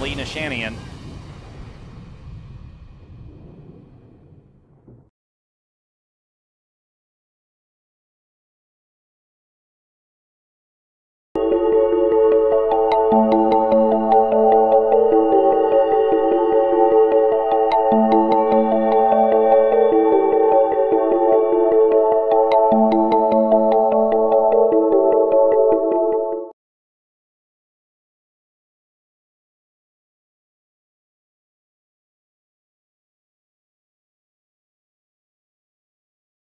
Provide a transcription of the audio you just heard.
Lena Shanahan.